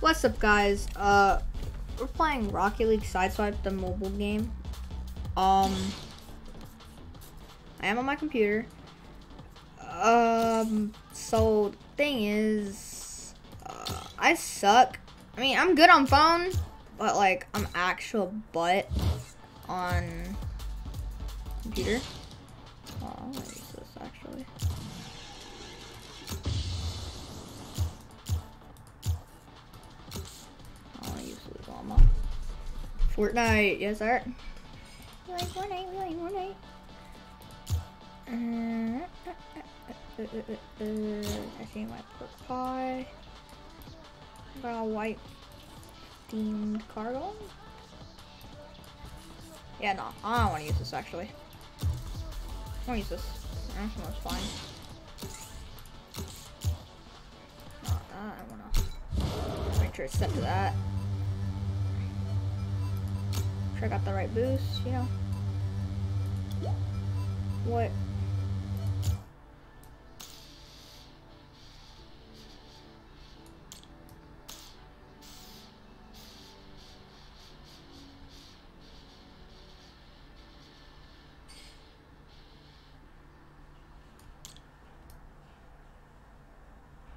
What's up, guys? Uh, we're playing Rocket League Sideswipe, the mobile game. Um, I am on my computer. Um, so thing is, uh, I suck. I mean, I'm good on phone, but like, I'm actual butt on computer. Oh, Fortnite, yes sir. We like Fortnite, we like Fortnite. Uh, uh, uh, uh, uh, uh, I see my pork pie. Got a white themed cargo. Yeah, no, I don't want to use this actually. I want to use this. That one's fine. That. I want to make sure it's set to that. Sure I got the right boost, you know. What?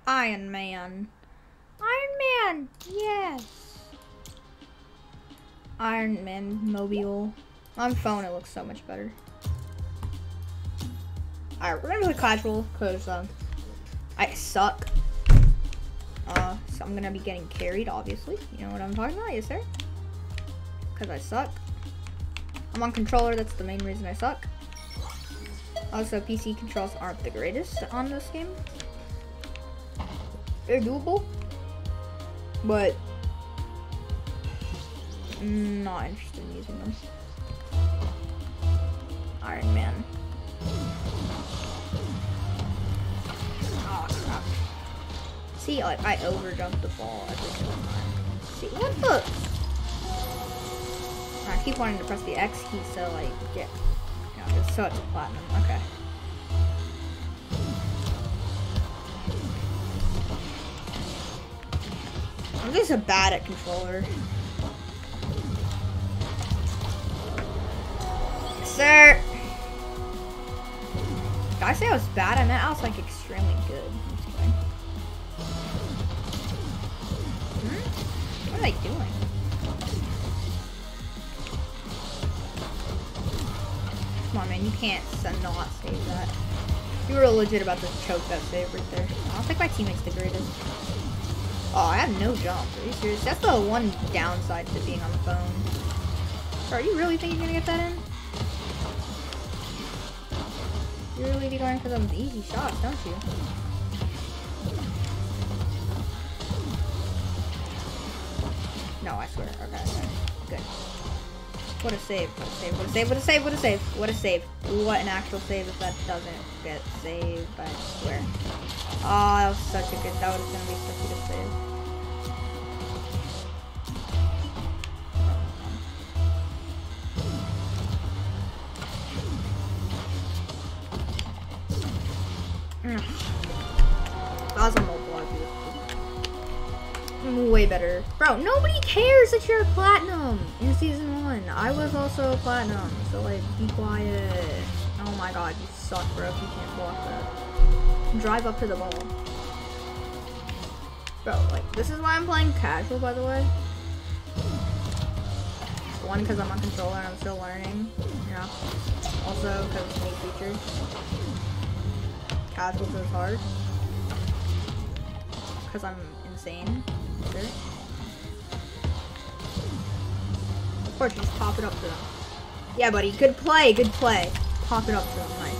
Iron Man. Iron Man mobile. On phone, it looks so much better. Alright, we're gonna play casual, because um, I suck. Uh, so I'm gonna be getting carried, obviously. You know what I'm talking about? Yes, sir? Because I suck. I'm on controller, that's the main reason I suck. Also, PC controls aren't the greatest on this game. They're doable, but not interested in using them. Iron Man. Oh crap. See, like I overjumped the ball. See, what the? I keep wanting to press the X key so like get, you know, just so it's a platinum. Okay. I'm just a bad at controller. Sir! Did I say I was bad? I meant I was like extremely good. Hmm? What are they doing? Come on, man. You can't not save that. You were legit about to choke that save right there. I don't think my teammate's the greatest. Oh, I have no jump. Are you serious? That's the one downside to being on the phone. Bro, you really think you're gonna get that in? You really be going for those easy shots, don't you? No, I swear. Okay, okay. Good. What a save, what a save, what a save, what a save, what a save, what a save. What an actual save if that doesn't get saved, I swear. Oh, that was such a good, that was gonna be such a good save. Way better. Bro, nobody cares that you're a platinum in season one. I was also a platinum, so like, be quiet. Oh my god, you suck, bro, if you can't block that. Drive up to the ball. Bro, like, this is why I'm playing casual, by the way. One, because I'm on controller and I'm still learning. Yeah. Also, because new features. Casual goes hard. Because I'm insane. Sure. Of course, you just pop it up to them. Yeah, buddy. Good play. Good play. Pop it up to them. Nice.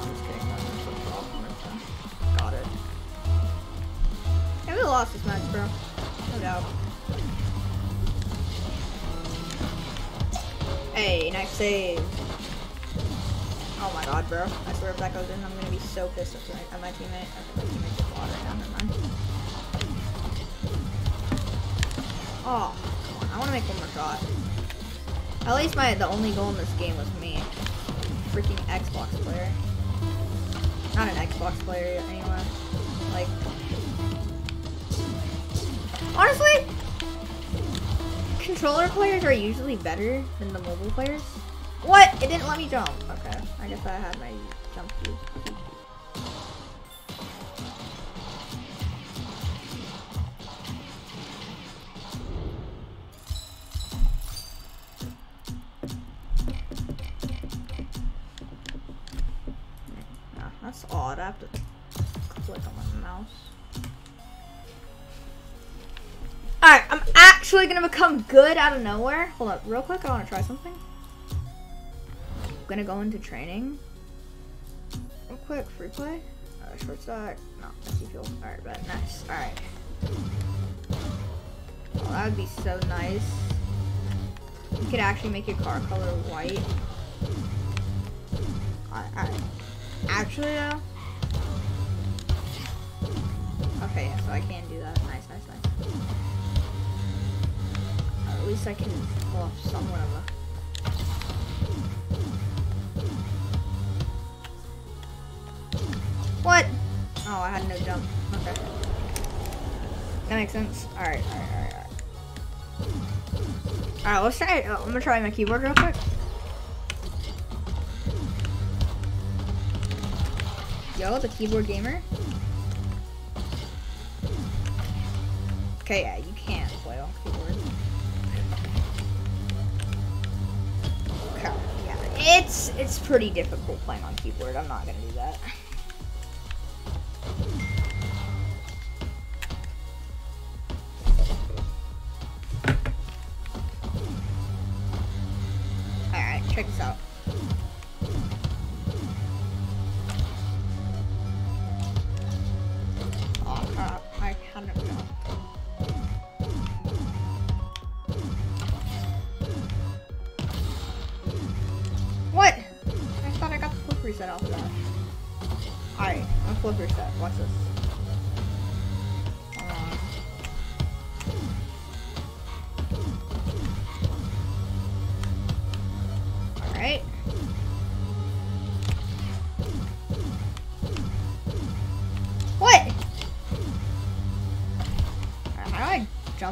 I'm just kidding. I'm just so awesome. Got it. Yeah, we lost this match, bro. No doubt. Hey, nice save. Oh my god, bro. I swear if that goes in, I'm gonna be so pissed at my teammate. I think my teammate's just water right now. Never mind. Oh, come on. I want to make one more shot. At least my the only goal in this game was me. Freaking Xbox player. Not an Xbox player anyway. Like, Honestly, controller players are usually better than the mobile players. What? It didn't let me jump. Okay, I guess I had my jump speed. Become good out of nowhere. Hold up, real quick, I wanna try something. I'm gonna go into training. Real quick, free play. Uh, short stack. No, messy fuel. Alright, but nice. Alright. Oh, that would be so nice. You could actually make your car color white. Alright. Actually, though. Okay, yeah, so I can do that. Nice, nice, nice. Uh, at least I can pull off of a. What? Oh, I had no jump. Okay. That makes sense. Alright, alright, alright, alright. Alright, let's try it. Oh, I'm gonna try my keyboard real quick. Yo, the keyboard gamer. Okay, yeah, you can't play it's it's pretty difficult playing on keyboard. I'm not gonna do that.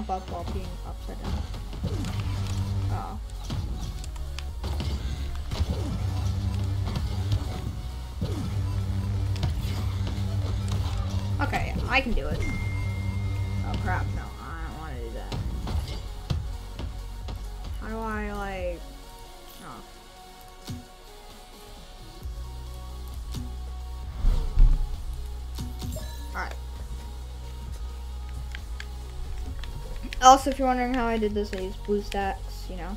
Jump up while being upside down? Also, if you're wondering how I did this, I used BlueStacks, you know.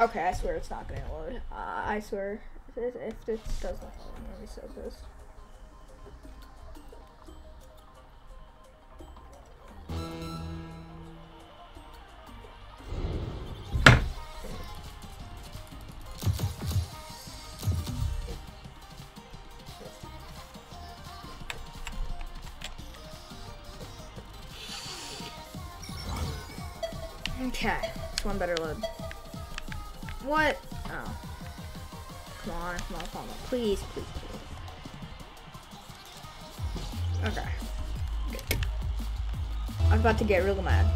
Okay, I swear it's not gonna load. Uh, I swear, if, if this doesn't gonna be so pissed. Okay, this one better load. What? Oh. Come on, come on, come on. Please, please, please. Okay. Good. I'm about to get real mad.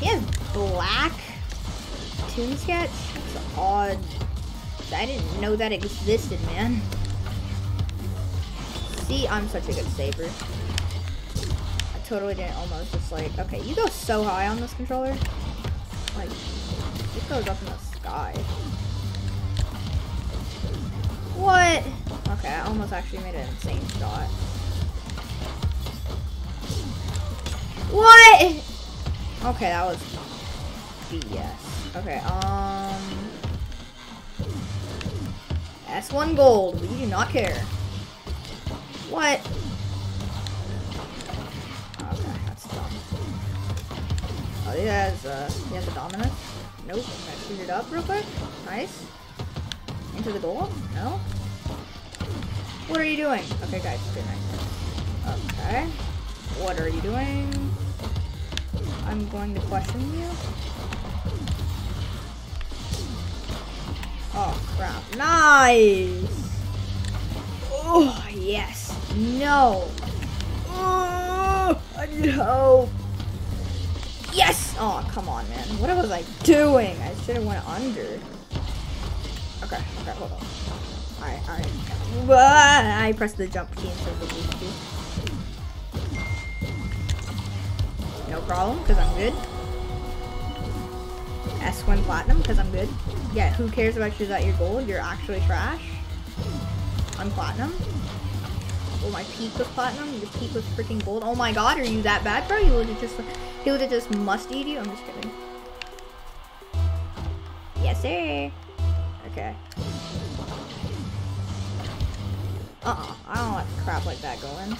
He has black toon sketch? That's odd. I didn't know that existed, man. See, I'm such a good saver totally didn't almost just like, okay, you go so high on this controller. Like, it goes up in the sky. What? Okay, I almost actually made an insane shot. What? Okay, that was BS. Okay, um... S1 gold, we do not care. What? Oh, he has, uh, he has a dominus. Nope. Gonna shoot it up real quick. Nice. Into the goal? No? What are you doing? Okay, guys, good nice. Okay. What are you doing? I'm going to question you. Oh, crap. Nice! Oh, yes. No. Oh, I need help. Yes! Oh, come on, man. What was I doing? I should have went under. Okay, okay, hold on. Alright, alright. I pressed the jump key instead of the boost key. No problem, because I'm good. S1 Platinum, because I'm good. Yeah, who cares about you that you're gold? You're actually trash. I'm Platinum. Oh, my peak was Platinum. Your peak was freaking gold. Oh my god, are you that bad, bro? You would have just, would have just must eat you? I'm just kidding. Yes, sir. Okay. Uh-uh. I don't let crap like that go in.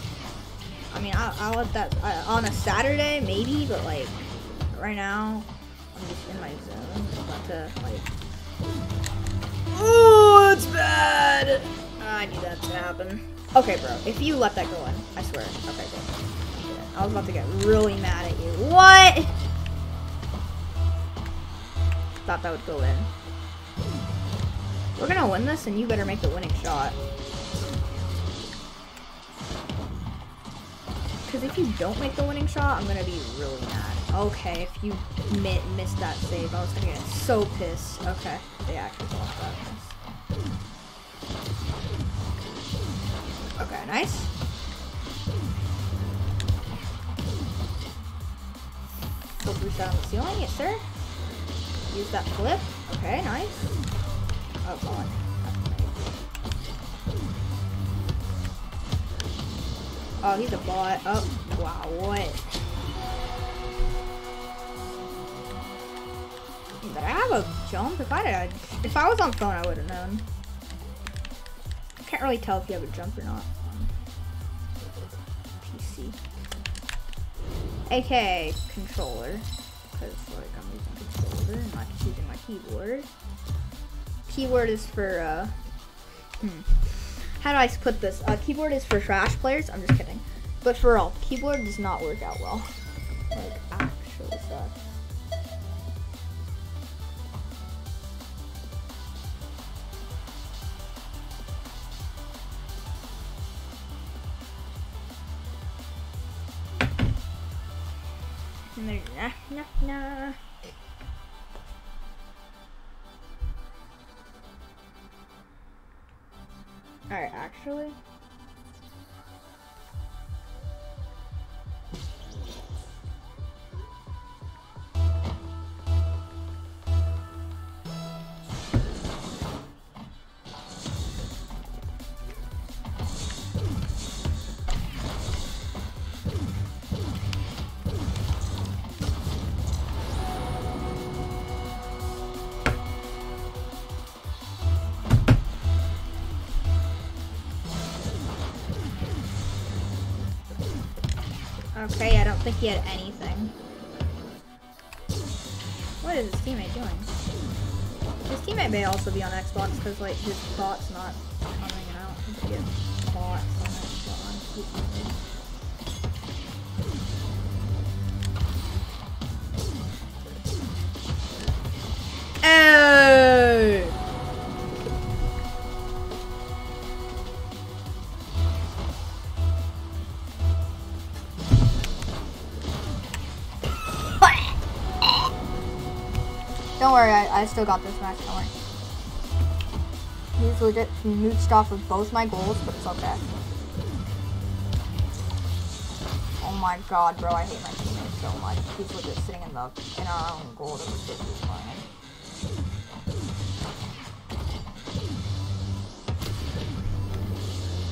I mean, I, I'll let that... I, on a Saturday, maybe, but, like, right now, I'm just in my zone. About to, like... Oh, it's bad! I knew that to happen. Okay, bro. If you let that go in, I swear. Okay, good. I was about to get really mad at you. What? Thought that would go in. We're gonna win this, and you better make the winning shot. Because if you don't make the winning shot, I'm gonna be really mad. Okay, if you mi missed that save, I was gonna get so pissed. Okay, they actually lost that. Okay, nice. Go out on the ceiling, yes sir. Use that flip. Okay, nice. Oh god. Oh, he's a bot. Oh, wow, what? Did I have a jump? If I had, if I was on phone, I would have known. I can't really tell if you have a jump or not PC. AK controller, because like I'm using controller, I'm not using my keyboard. Keyboard is for uh, hmm. How do I put this? Uh, keyboard is for trash players. I'm just kidding. But for all, keyboard does not work out well. Like actually sucks. Nah, nah, nah. Alright, actually. Okay, I don't think he had anything. What is his teammate doing? His teammate may also be on Xbox because like his bot's not coming out. Oh! I, still got this match, don't worry. He's legit mooched off of both my goals, but it's okay. Oh my god, bro, I hate my teammates so much. He's legit sitting in the in our own goal that was just.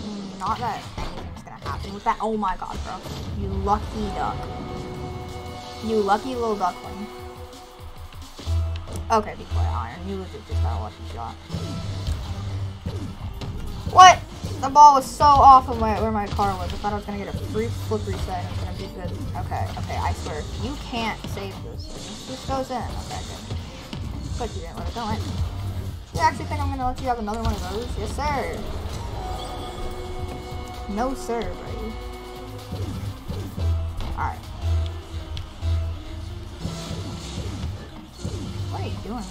Mm, Not that anything's gonna happen with that. Oh my god, bro. You lucky duck. You lucky little duckling. Okay, be quiet, Iron. You legit just got a lucky shot. What? The ball was so off of my, where my car was. I thought I was gonna get a free flip reset and it's gonna be good. Okay, okay, I swear. You can't save this. This goes in. Okay, good. But you didn't let it go in. You actually think I'm gonna let you have another one of those? Yes, sir. No, sir, buddy. Alright. Are you doing?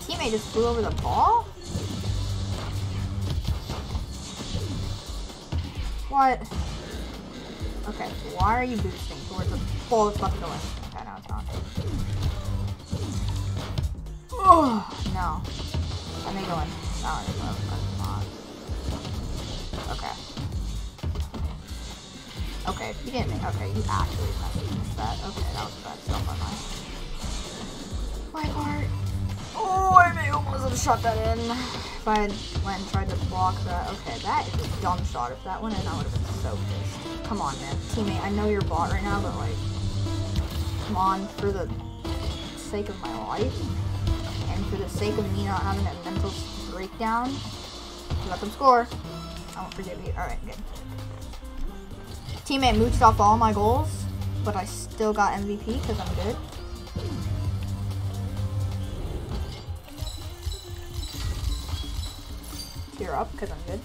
Teammate just flew over the ball? What? Okay, why are you boosting towards the ball that's about to go in? Okay, now it's not. Oh, no. Let me go in. No, it's not. Okay. Okay, you didn't okay, you actually messed that. Okay, that was bad stuff on my, my part. Oh, I may almost have shot that in. If I had went and tried to block that. Okay, that is a dumb shot. If that went in, I would have been so pissed. Come on, man. Teammate, I know you're bot right now, but like, come on, for the sake of my life, and for the sake of me not having a mental breakdown, let them score. I won't forgive you. Alright, good. Teammate mooched off all my goals, but I still got MVP because I'm good. Up because I'm good.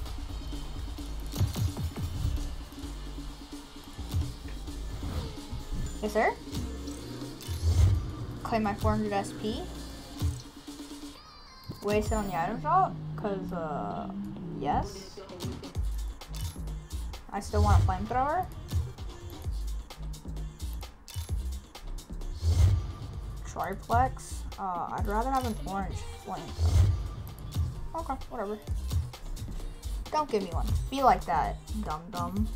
Yes, sir? Claim my 400 SP. Waste it on the item shop? Because, uh, yes. I still want a flamethrower. Triplex. Uh, I'd rather have an orange flamethrower. Okay, whatever. Don't give me one. Be like that, dum dum.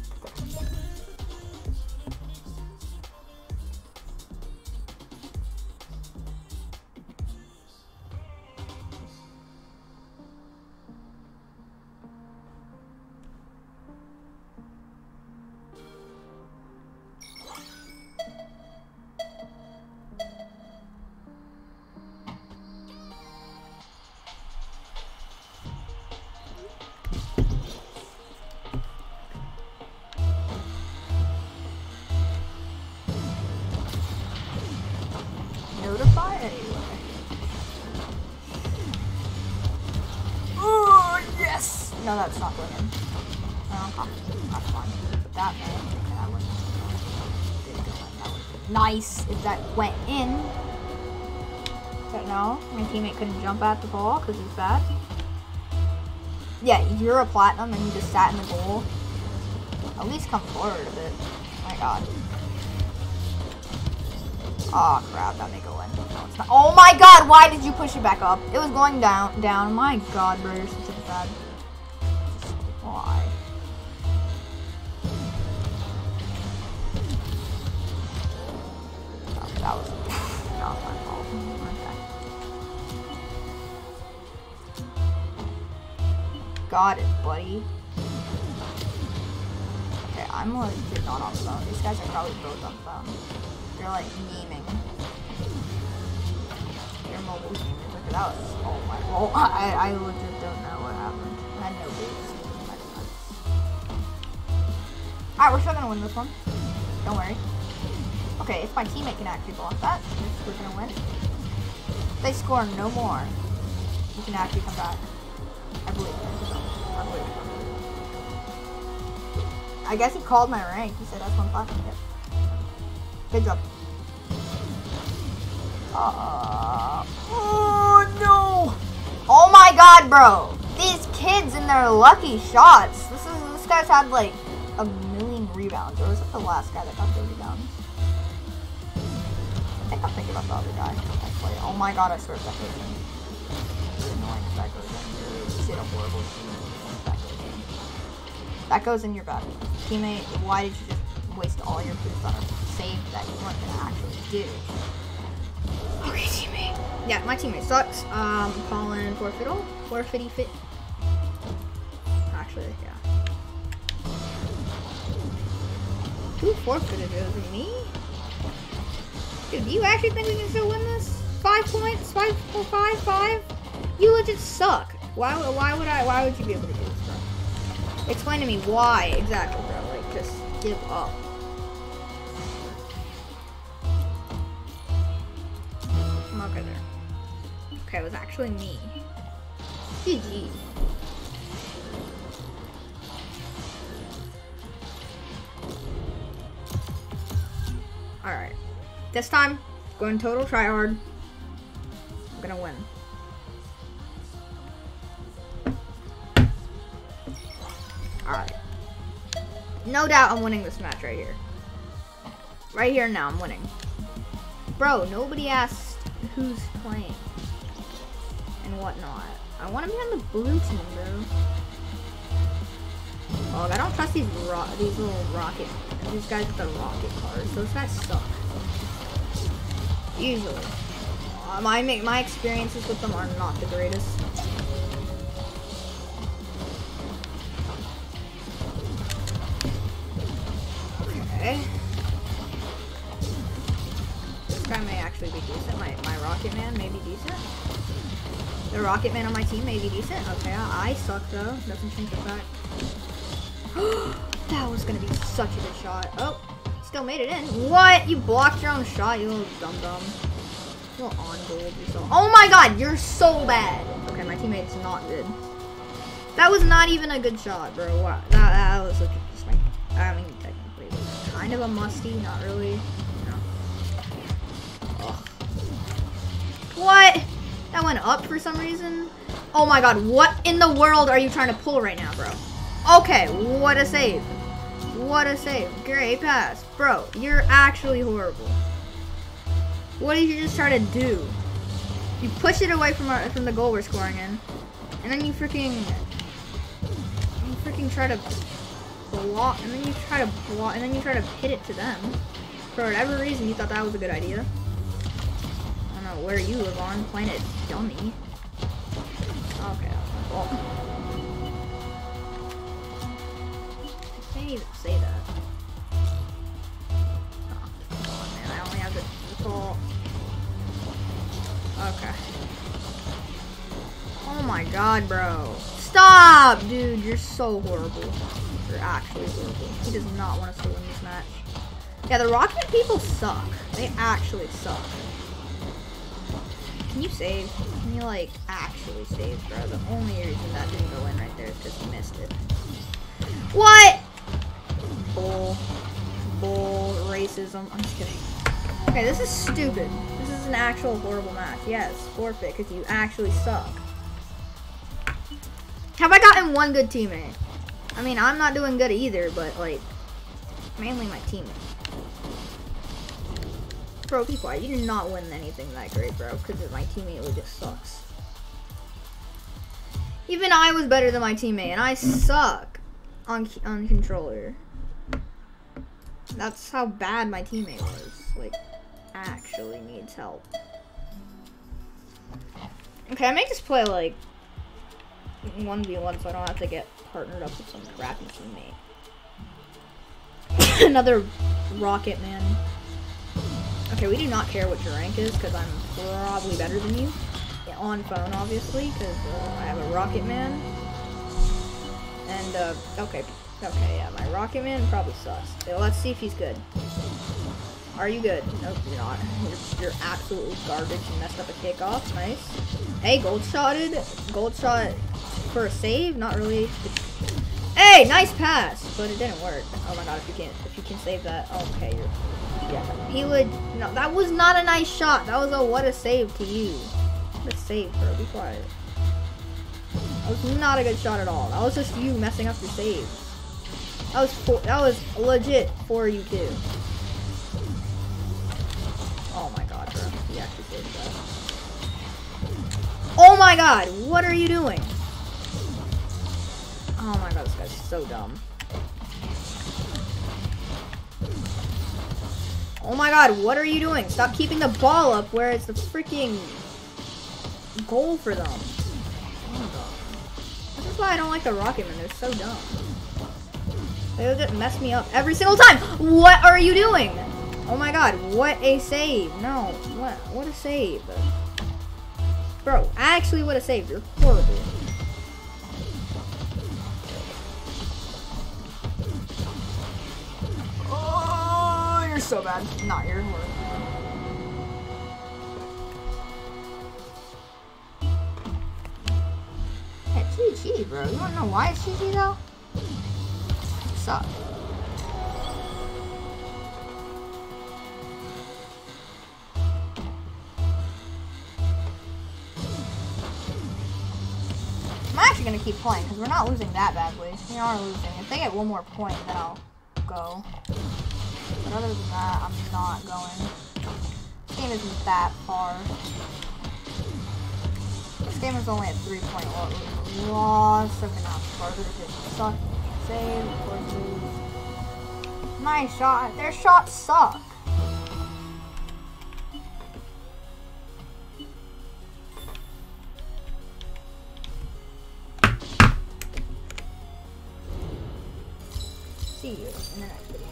No, that's not going in. Nice if that went in. But no, my teammate couldn't jump at the ball because he's bad. Yeah, you're a platinum and you just sat in the goal. At least come forward a bit. my god. Oh crap, that may go in. No. Oh my god, why did you push it back up? It was going down, down. My god, bro, you're such a bad. Got it, buddy. Okay, I'm legit not on phone. These guys are probably both on phone. They're like memeing. Your mobile gamers. Look at that was oh my well oh, I I legit don't know what happened. I had no boots. Alright, we're still gonna win this one. Don't worry. Okay, if my teammate can actually block that, we're gonna win. If they score no more, you can actually come back. I believe. I. Guess he called my rank. He said that's one platinum hit. Good job. Uh, oh no! Oh my god, bro! These kids and their lucky shots. This is this guy's had like a million rebounds. Or was it the last guy that got the rebounds? I think I'm thinking about the other guy. Actually, oh my god, I swear that in. It's annoying goes in. Horrible That goes in your bad. Teammate, why did you just waste all your boost on a save that you weren't gonna actually do? Okay, teammate. Yeah, my teammate sucks. Um, calling forfeital. Forfeity fit. Actually, yeah. Who forfeited it? Was me? Dude, do you actually think we can still win this? Five points? Five, four, five, five? You legit suck. Why, why would I, why would you be able to do? Explain to me why exactly, bro. Like, just give up. Okay, there. Okay, it was actually me. GG. Alright. This time, going total try hard. I'm gonna win. No doubt I'm winning this match right here. Right here now, I'm winning. Bro, nobody asked who's playing and whatnot. I want to be on the blue team, bro. Oh, I don't trust these these little rocket, these guys with the rocket cars. Those guys suck. Usually. Uh, my my experiences with them are not the greatest. Rocket Man may be decent. The Rocket Man on my team may be decent. Okay, I, suck though. Doesn't change the fact. that was gonna be such a good shot. Oh, still made it in. What? You blocked your own shot, you little dum dum. You little on gold. You're so. Oh my god, you're so bad. Okay, my teammate's not good. That was not even a good shot, bro. Wow. That, that was just like. I mean, technically, was kind of a musty, not really. What? That went up for some reason. Oh my god, what in the world are you trying to pull right now, bro? Okay, what a save. What a save. Great pass. Bro, you're actually horrible. What did you just try to do? You push it away from our, from the goal we're scoring in. And then you freaking... You freaking try to block, and then you try to block, and then you try to hit it to them. For whatever reason, you thought that was a good idea. I know where you live on, planet dummy. Okay, well. can't even say that. Oh, man. I only have the default. Okay. Oh my god, bro. Stop! Dude, you're so horrible. You're actually horrible. He does not want us to win this match. Yeah, the Rocket people suck. They actually suck. Can you save? Can you, like, actually save, bro? The only reason that didn't go in right there is because he missed it. What? bull, bull racism. I'm just kidding. Okay, this is stupid. This is an actual horrible match. Yes, forfeit because you actually suck. Have I gotten one good teammate? I mean, I'm not doing good either, but like, mainly my teammate. Bro, be quiet. You did not win anything that great, bro, because my teammate just sucks. Even I was better than my teammate, and I suck on on controller. That's how bad my teammate was. Like, actually needs help. Okay, I may just play, like, 1v1 so I don't have to get partnered up with some crappy teammate. Another Rocket Man. Okay, we do not care what your rank is, because I'm probably better than you. Yeah, on phone, obviously, because uh, I have a Rocket Man. And, uh, okay, Okay, yeah, my Rocket Man probably sucks. Let's see if he's good. Are you good? Nope, you're not. You're, you're absolutely garbage. You messed up a kickoff. Nice. Hey, gold shotted. Gold shot for a save. Not really. Hey, nice pass, but it didn't work. Oh my god, if you can't, if you can save that, okay, you're. Yeah, he would. No, that was not a nice shot. That was a what a save to you. A save, bro. Be quiet. That was not a good shot at all. That was just you messing up your save. That was for, that was legit for you too. Oh my god, bro. He actually saved that. Oh my god, what are you doing? Oh my god, this guy's so dumb. Oh my god, what are you doing? Stop keeping the ball up where it's the freaking goal for them. Oh this is why I don't like the Rocketmen. They're so dumb. They would just mess me up every single time. What are you doing? Oh my god, what a save. No, what what a save. Bro, I actually would have saved. You're horrible. So bad. Not your word. Hey, GG, bro. You wanna know why it's GG though? Suck. I'm actually gonna keep playing because we're not losing that badly. We are losing. If they get one more point, then I'll go. But other than that, I'm not going. This game isn't that far. This game is only at three point loss. I'm gonna have further to suck. Save, forces. Nice shot. Their shots suck. See you in the next video.